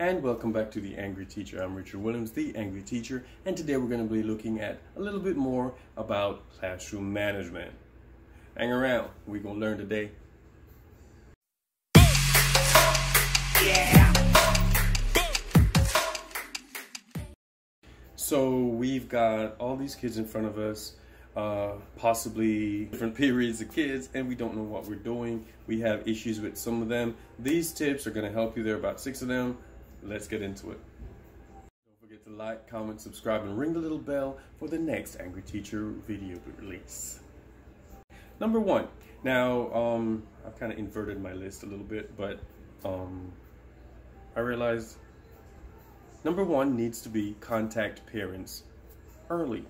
and welcome back to The Angry Teacher. I'm Richard Williams, The Angry Teacher, and today we're going to be looking at a little bit more about classroom management. Hang around, we're going to learn today. So we've got all these kids in front of us, uh, possibly different periods of kids, and we don't know what we're doing. We have issues with some of them. These tips are going to help you. There are about six of them let's get into it. Don't forget to like, comment, subscribe, and ring the little bell for the next Angry Teacher video release. Number one. Now, um, I've kind of inverted my list a little bit, but um, I realized number one needs to be contact parents early.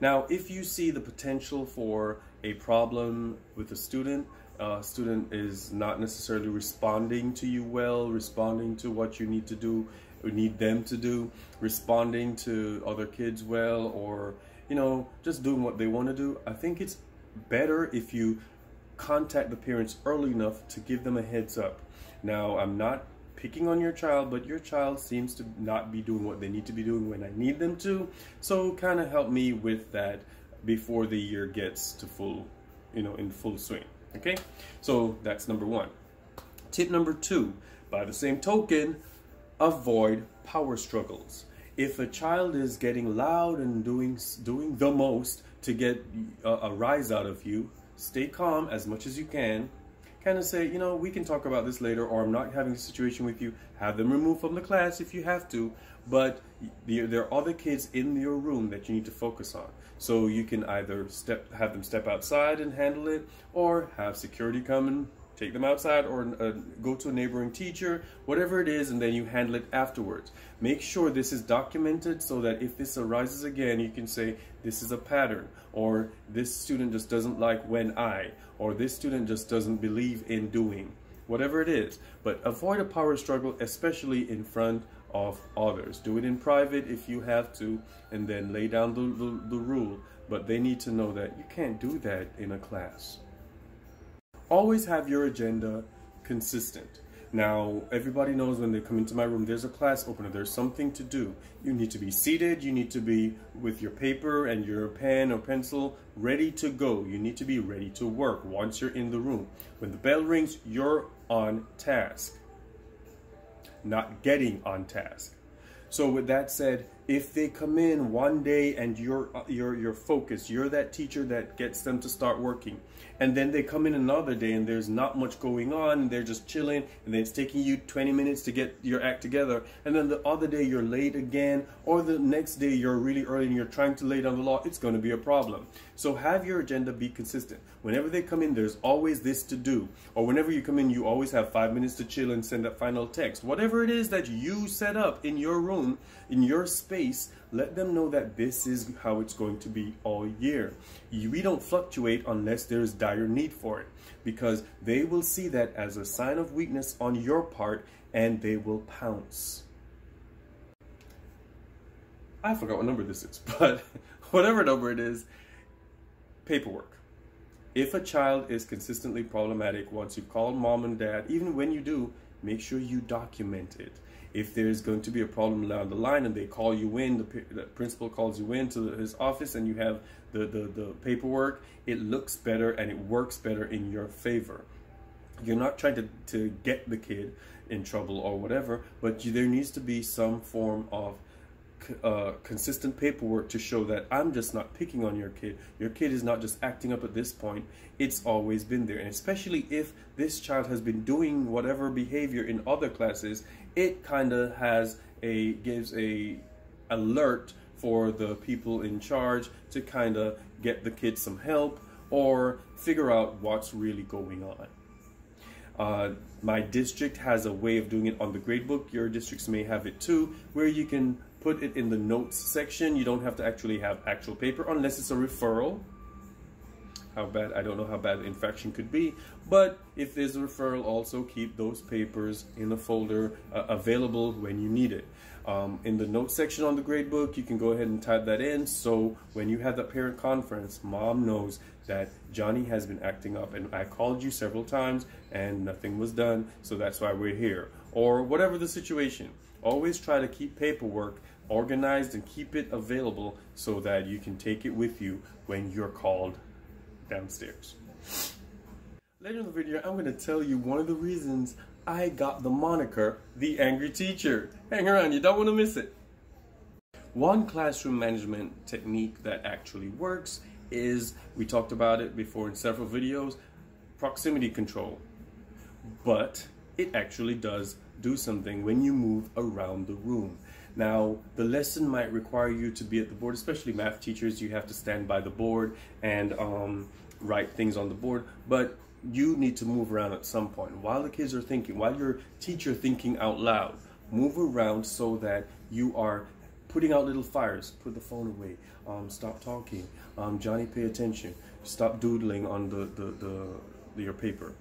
Now, if you see the potential for a problem with a student, uh, student is not necessarily responding to you well, responding to what you need to do, or need them to do, responding to other kids well, or you know, just doing what they want to do. I think it's better if you contact the parents early enough to give them a heads up. Now, I'm not picking on your child, but your child seems to not be doing what they need to be doing when I need them to. So kind of help me with that before the year gets to full, you know, in full swing. Okay, so that's number one. Tip number two, by the same token, avoid power struggles. If a child is getting loud and doing doing the most to get a, a rise out of you, stay calm as much as you can. Kind of say, you know, we can talk about this later, or I'm not having a situation with you. Have them removed from the class if you have to, but there are other kids in your room that you need to focus on. So you can either step, have them step outside and handle it, or have security come and take them outside, or uh, go to a neighboring teacher, whatever it is, and then you handle it afterwards. Make sure this is documented so that if this arises again, you can say, this is a pattern, or this student just doesn't like when I, or this student just doesn't believe in doing whatever it is. But avoid a power struggle, especially in front of others. Do it in private if you have to, and then lay down the, the, the rule. But they need to know that you can't do that in a class. Always have your agenda consistent. Now, everybody knows when they come into my room, there's a class opener, there's something to do. You need to be seated, you need to be with your paper and your pen or pencil ready to go. You need to be ready to work once you're in the room. When the bell rings, you're on task, not getting on task. So with that said, if they come in one day and you're you're you're focused, you're that teacher that gets them to start working, and then they come in another day and there's not much going on and they're just chilling and then it's taking you 20 minutes to get your act together, and then the other day you're late again, or the next day you're really early and you're trying to lay down the law, it's going to be a problem. So have your agenda be consistent. Whenever they come in, there's always this to do, or whenever you come in, you always have five minutes to chill and send that final text. Whatever it is that you set up in your room, in your space let them know that this is how it's going to be all year. We don't fluctuate unless there's dire need for it because they will see that as a sign of weakness on your part and they will pounce. I forgot what number this is, but whatever number it is, paperwork. If a child is consistently problematic, once you've called mom and dad, even when you do, make sure you document it if there's going to be a problem down the line and they call you in, the, the principal calls you in to his office and you have the, the, the paperwork, it looks better and it works better in your favor. You're not trying to, to get the kid in trouble or whatever, but you, there needs to be some form of uh, consistent paperwork to show that I'm just not picking on your kid. Your kid is not just acting up at this point. It's always been there. And especially if this child has been doing whatever behavior in other classes, it kind of has a, gives a alert for the people in charge to kind of get the kids some help or figure out what's really going on. Uh, my district has a way of doing it on the gradebook. Your districts may have it too, where you can put it in the notes section. You don't have to actually have actual paper unless it's a referral. How bad, I don't know how bad the infraction could be, but if there's a referral, also keep those papers in a folder uh, available when you need it. Um, in the notes section on the gradebook, you can go ahead and type that in. So when you have that parent conference, mom knows that Johnny has been acting up and I called you several times and nothing was done. So that's why we're here. or whatever the situation. Always try to keep paperwork organized and keep it available so that you can take it with you when you're called downstairs. Later in the video, I'm going to tell you one of the reasons I got the moniker the angry teacher. Hang around, you don't want to miss it. One classroom management technique that actually works is, we talked about it before in several videos, proximity control. But it actually does do something when you move around the room. Now, the lesson might require you to be at the board, especially math teachers, you have to stand by the board and um, write things on the board, but you need to move around at some point. While the kids are thinking, while your teacher thinking out loud, move around so that you are putting out little fires. Put the phone away. Um, stop talking. Um, Johnny, pay attention. Stop doodling on the, the, the, the, your paper.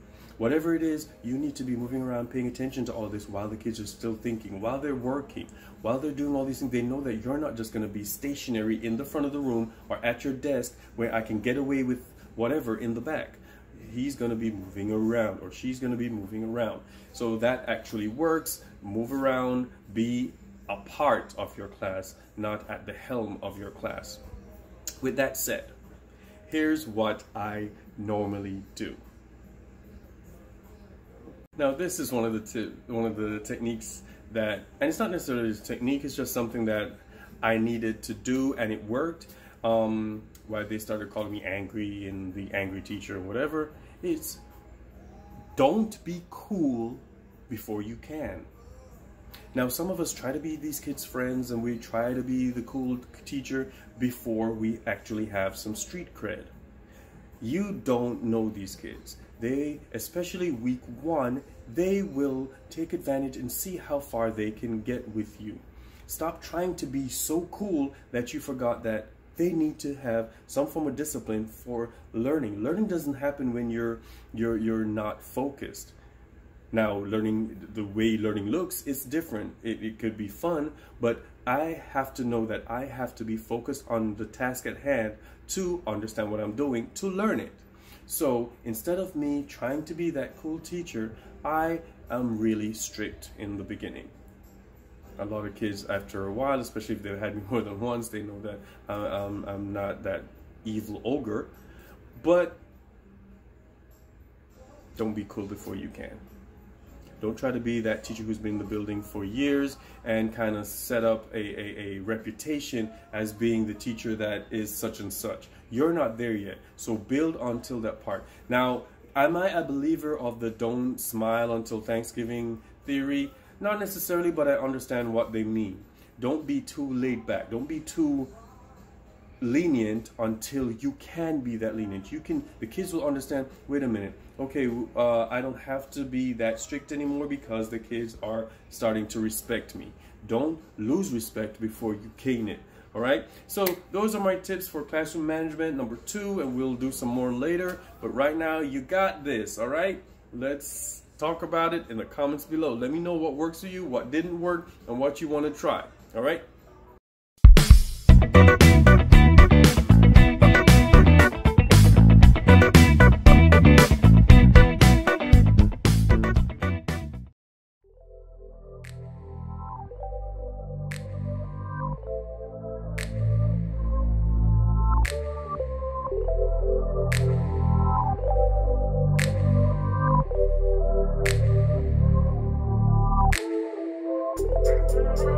Whatever it is, you need to be moving around, paying attention to all this while the kids are still thinking, while they're working, while they're doing all these things. They know that you're not just going to be stationary in the front of the room or at your desk where I can get away with whatever in the back he's going to be moving around or she's going to be moving around. So that actually works. Move around, be a part of your class, not at the helm of your class. With that said, here's what I normally do. Now this is one of the one of the techniques that, and it's not necessarily a technique, it's just something that I needed to do and it worked. Um, why they started calling me angry and the angry teacher and whatever. It's don't be cool before you can. Now, some of us try to be these kids' friends and we try to be the cool teacher before we actually have some street cred. You don't know these kids. They, especially week one, they will take advantage and see how far they can get with you. Stop trying to be so cool that you forgot that they need to have some form of discipline for learning. Learning doesn't happen when you're you're you're not focused. Now, learning the way learning looks is different. It, it could be fun, but I have to know that I have to be focused on the task at hand to understand what I'm doing to learn it. So instead of me trying to be that cool teacher, I am really strict in the beginning a lot of kids after a while, especially if they've had me more than once, they know that uh, I'm, I'm not that evil ogre. But don't be cool before you can. Don't try to be that teacher who's been in the building for years and kind of set up a, a, a, reputation as being the teacher that is such and such. You're not there yet. So build until that part. Now, am I a believer of the don't smile until Thanksgiving theory? Not necessarily, but I understand what they mean. Don't be too laid back. Don't be too lenient until you can be that lenient. You can, the kids will understand, wait a minute, okay, uh, I don't have to be that strict anymore because the kids are starting to respect me. Don't lose respect before you gain it. All right, so those are my tips for classroom management number two, and we'll do some more later. But right now, you got this. All right, let's talk about it in the comments below. Let me know what works for you, what didn't work, and what you want to try. All right? Thank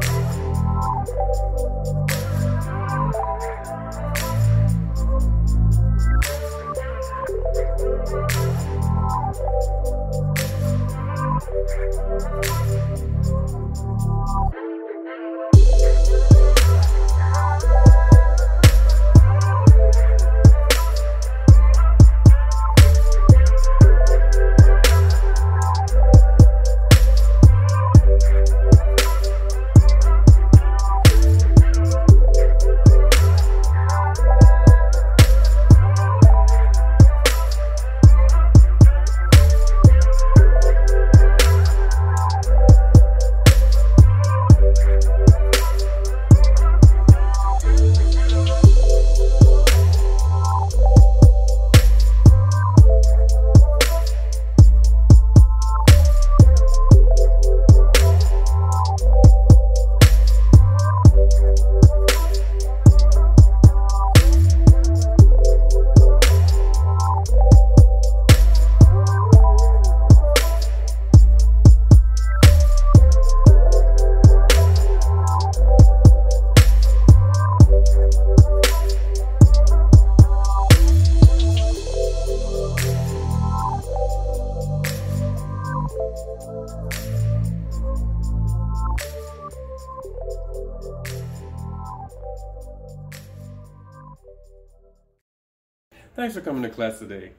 Thanks for coming to class today.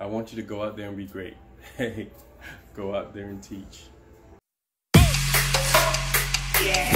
I want you to go out there and be great. Hey, go out there and teach. Yeah.